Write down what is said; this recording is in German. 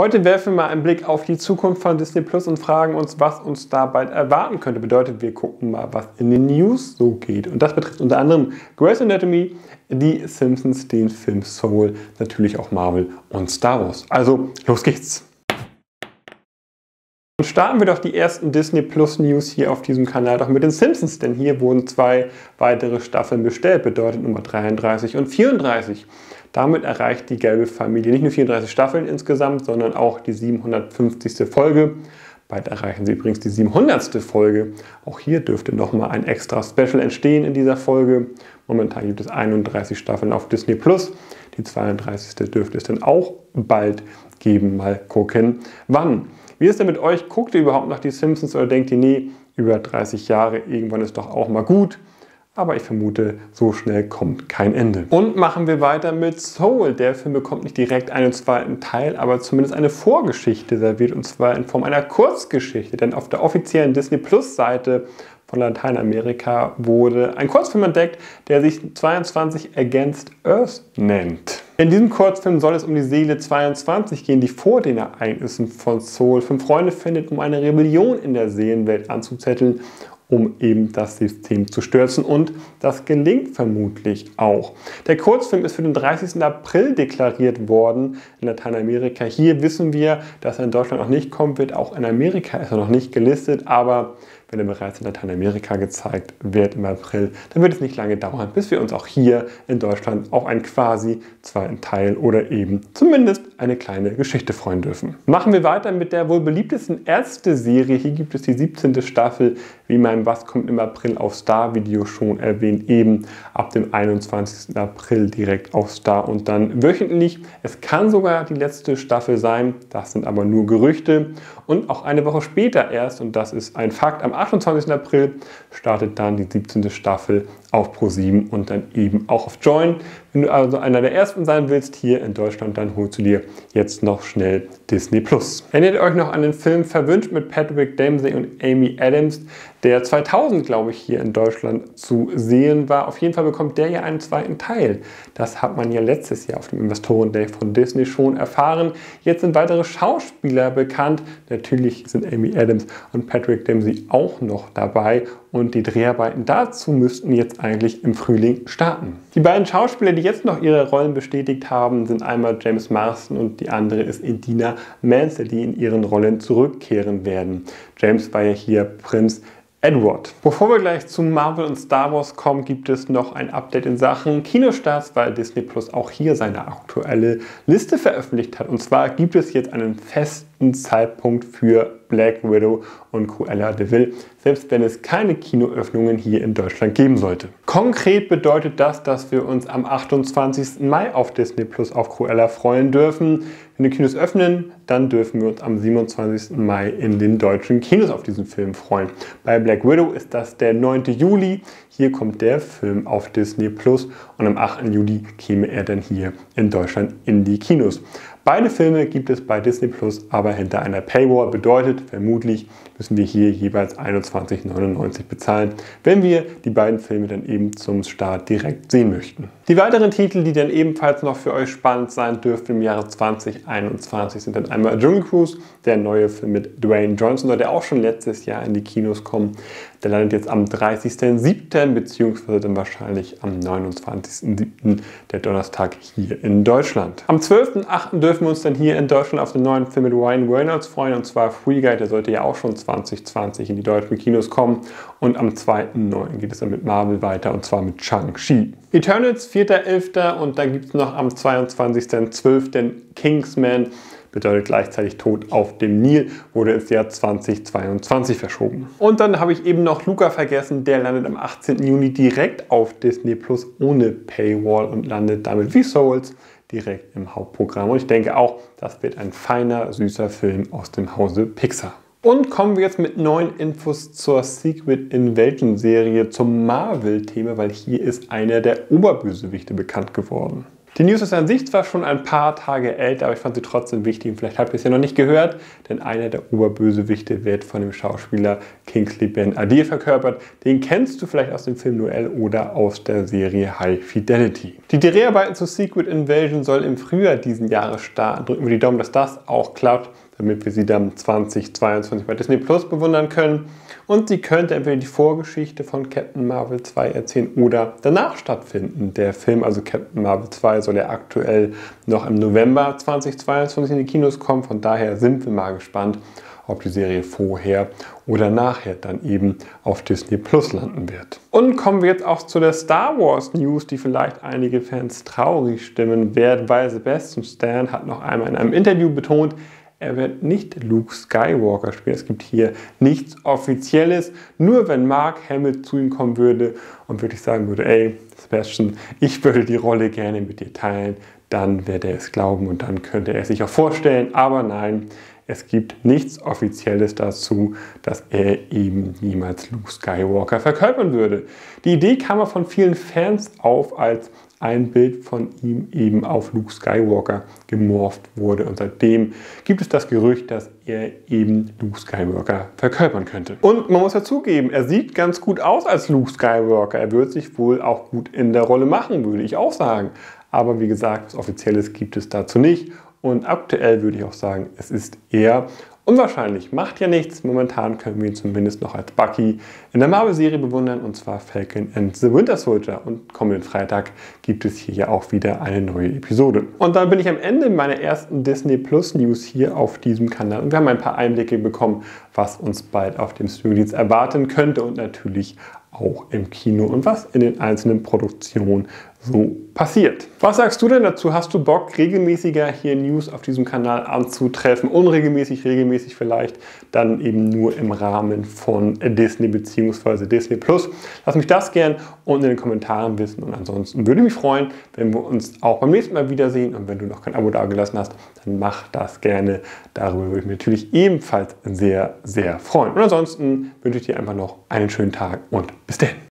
Heute werfen wir mal einen Blick auf die Zukunft von Disney Plus und fragen uns, was uns da bald erwarten könnte. Bedeutet, wir gucken mal, was in den News so geht. Und das betrifft unter anderem Grey's Anatomy, die Simpsons, den Film Soul, natürlich auch Marvel und Star Wars. Also, los geht's! Und starten wir doch die ersten Disney Plus News hier auf diesem Kanal doch mit den Simpsons, denn hier wurden zwei weitere Staffeln bestellt, bedeutet Nummer 33 und 34. Damit erreicht die gelbe Familie nicht nur 34 Staffeln insgesamt, sondern auch die 750. Folge. Bald erreichen sie übrigens die 700. Folge. Auch hier dürfte nochmal ein extra Special entstehen in dieser Folge. Momentan gibt es 31 Staffeln auf Disney Plus. Die 32. dürfte es dann auch bald geben. Mal gucken, wann. Wie ist denn mit euch? Guckt ihr überhaupt nach die Simpsons oder denkt ihr, nee, über 30 Jahre, irgendwann ist doch auch mal gut? Aber ich vermute, so schnell kommt kein Ende. Und machen wir weiter mit Soul. Der Film bekommt nicht direkt einen zweiten Teil, aber zumindest eine Vorgeschichte serviert und zwar in Form einer Kurzgeschichte. Denn auf der offiziellen Disney Plus Seite von Lateinamerika wurde ein Kurzfilm entdeckt, der sich 22 Against Earth nennt. In diesem Kurzfilm soll es um die Seele 22 gehen, die vor den Ereignissen von Soul fünf Freunde findet, um eine Rebellion in der Seelenwelt anzuzetteln um eben das System zu stürzen. Und das gelingt vermutlich auch. Der Kurzfilm ist für den 30. April deklariert worden in Lateinamerika. Hier wissen wir, dass er in Deutschland noch nicht kommen wird. Auch in Amerika ist er noch nicht gelistet, aber wenn er bereits in Lateinamerika gezeigt wird im April, dann wird es nicht lange dauern, bis wir uns auch hier in Deutschland auf einen quasi zweiten Teil oder eben zumindest eine kleine Geschichte freuen dürfen. Machen wir weiter mit der wohl beliebtesten Ärzte-Serie. Hier gibt es die 17. Staffel, wie mein Was kommt im April auf Star Video schon erwähnt, eben ab dem 21. April direkt auf Star und dann wöchentlich. Es kann sogar die letzte Staffel sein, das sind aber nur Gerüchte und auch eine Woche später erst, und das ist ein Fakt, am 28. April startet dann die 17. Staffel auf Pro7 und dann eben auch auf Join. Wenn du also einer der ersten sein willst hier in Deutschland, dann holst du dir jetzt noch schnell Disney Plus. Erinnert ihr euch noch an den Film Verwünscht mit Patrick Dempsey und Amy Adams, der 2000, glaube ich, hier in Deutschland zu sehen war. Auf jeden Fall bekommt der ja einen zweiten Teil. Das hat man ja letztes Jahr auf dem Investoren Day von Disney schon erfahren. Jetzt sind weitere Schauspieler bekannt. Natürlich sind Amy Adams und Patrick Dempsey auch noch dabei und die Dreharbeiten dazu müssten jetzt eigentlich im Frühling starten. Die beiden Schauspieler, die jetzt noch ihre Rollen bestätigt haben, sind einmal James Marston und die andere ist Indina Mansell, die in ihren Rollen zurückkehren werden. James war ja hier Prinz Edward. Bevor wir gleich zu Marvel und Star Wars kommen, gibt es noch ein Update in Sachen Kinostarts, weil Disney Plus auch hier seine aktuelle Liste veröffentlicht hat. Und zwar gibt es jetzt einen festen Zeitpunkt für Black Widow und Cruella de Vil, selbst wenn es keine Kinoöffnungen hier in Deutschland geben sollte. Konkret bedeutet das, dass wir uns am 28. Mai auf Disney Plus auf Cruella freuen dürfen. Wenn die Kinos öffnen, dann dürfen wir uns am 27. Mai in den deutschen Kinos auf diesen Film freuen. Bei Black Widow ist das der 9. Juli. Hier kommt der Film auf Disney Plus und am 8. Juli käme er dann hier in Deutschland in die Kinos. Beide Filme gibt es bei Disney Plus, aber hinter einer Paywall bedeutet, vermutlich müssen wir hier jeweils 21,99 bezahlen, wenn wir die beiden Filme dann eben zum Start direkt sehen möchten. Die weiteren Titel, die dann ebenfalls noch für euch spannend sein dürften im Jahre 2021, sind dann einmal Jungle Cruise, der neue Film mit Dwayne Johnson, der auch schon letztes Jahr in die Kinos kommt. Der landet jetzt am 30.07. beziehungsweise dann wahrscheinlich am 29.07. der Donnerstag hier in Deutschland. Am 12.08. dürfen wir uns dann hier in Deutschland auf den neuen Film mit Ryan Reynolds freuen und zwar Free Guy, der sollte ja auch schon 2020 in die deutschen Kinos kommen und am 2.09. geht es dann mit Marvel weiter und zwar mit Shang-Chi. Eternals 4.11. und dann gibt es noch am 22.12. Kingsman bedeutet gleichzeitig Tod auf dem Nil, wurde ins Jahr 2022 verschoben. Und dann habe ich eben noch Luca vergessen, der landet am 18. Juni direkt auf Disney Plus ohne Paywall und landet damit wie Souls direkt im Hauptprogramm. Und ich denke auch, das wird ein feiner, süßer Film aus dem Hause Pixar. Und kommen wir jetzt mit neuen Infos zur Secret Invasion Serie zum Marvel-Thema, weil hier ist einer der Oberbösewichte bekannt geworden. Die News ist an sich zwar schon ein paar Tage älter, aber ich fand sie trotzdem wichtig. Und vielleicht habt ihr es ja noch nicht gehört, denn einer der Oberbösewichte wird von dem Schauspieler Kingsley Ben Adir verkörpert. Den kennst du vielleicht aus dem Film Noel oder aus der Serie High Fidelity. Die Dreharbeiten zu Secret Invasion soll im Frühjahr diesen Jahres starten. Drücken wir die Daumen, dass das auch klappt damit wir sie dann 2022 bei Disney Plus bewundern können. Und sie könnte entweder die Vorgeschichte von Captain Marvel 2 erzählen oder danach stattfinden. Der Film, also Captain Marvel 2, soll ja aktuell noch im November 2022 in die Kinos kommen. Von daher sind wir mal gespannt, ob die Serie vorher oder nachher dann eben auf Disney Plus landen wird. Und kommen wir jetzt auch zu der Star Wars News, die vielleicht einige Fans traurig stimmen werden, weil Sebastian Stan hat noch einmal in einem Interview betont, er wird nicht Luke Skywalker spielen. Es gibt hier nichts Offizielles. Nur wenn Mark Hamill zu ihm kommen würde und wirklich sagen würde, ey, Sebastian, ich würde die Rolle gerne mit dir teilen, dann wird er es glauben und dann könnte er es sich auch vorstellen. Aber nein, es gibt nichts Offizielles dazu, dass er eben niemals Luke Skywalker verkörpern würde. Die Idee kam von vielen Fans auf, als ein Bild von ihm eben auf Luke Skywalker gemorpht wurde. Und seitdem gibt es das Gerücht, dass er eben Luke Skywalker verkörpern könnte. Und man muss ja zugeben, er sieht ganz gut aus als Luke Skywalker. Er wird sich wohl auch gut in der Rolle machen, würde ich auch sagen. Aber wie gesagt, was Offizielles gibt es dazu nicht. Und aktuell würde ich auch sagen, es ist eher Unwahrscheinlich, macht ja nichts. Momentan können wir ihn zumindest noch als Bucky in der Marvel-Serie bewundern, und zwar Falcon and the Winter Soldier. Und kommenden Freitag gibt es hier ja auch wieder eine neue Episode. Und dann bin ich am Ende meiner ersten Disney Plus News hier auf diesem Kanal. Und wir haben ein paar Einblicke bekommen, was uns bald auf dem Streamingdienst erwarten könnte und natürlich auch im Kino und was in den einzelnen Produktionen so passiert. Was sagst du denn dazu? Hast du Bock, regelmäßiger hier News auf diesem Kanal anzutreffen? Unregelmäßig, regelmäßig vielleicht, dann eben nur im Rahmen von Disney bzw. Disney Plus. Lass mich das gern unten in den Kommentaren wissen und ansonsten würde ich mich freuen, wenn wir uns auch beim nächsten Mal wiedersehen und wenn du noch kein Abo dagelassen hast, dann mach das gerne. Darüber würde ich mich natürlich ebenfalls sehr, sehr freuen. Und ansonsten wünsche ich dir einfach noch einen schönen Tag und bis dann.